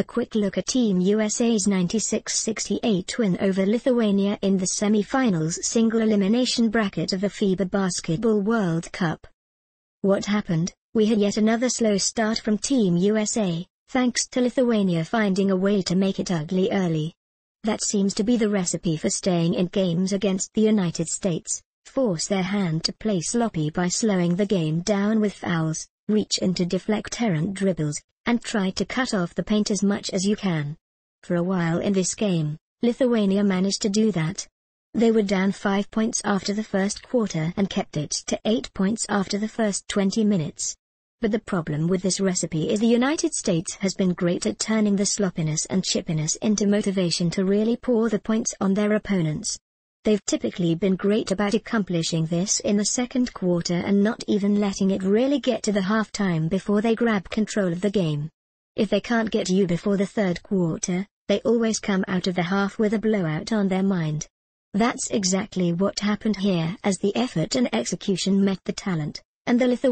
A quick look at Team USA's 96-68 win over Lithuania in the semi-finals single elimination bracket of the FIBA Basketball World Cup. What happened? We had yet another slow start from Team USA, thanks to Lithuania finding a way to make it ugly early. That seems to be the recipe for staying in games against the United States, force their hand to play sloppy by slowing the game down with fouls, reach in to deflect errant dribbles, and try to cut off the paint as much as you can. For a while in this game, Lithuania managed to do that. They were down 5 points after the first quarter and kept it to 8 points after the first 20 minutes. But the problem with this recipe is the United States has been great at turning the sloppiness and chippiness into motivation to really pour the points on their opponents. They've typically been great about accomplishing this in the second quarter and not even letting it really get to the halftime before they grab control of the game. If they can't get you before the third quarter, they always come out of the half with a blowout on their mind. That's exactly what happened here as the effort and execution met the talent, and the Lithuanians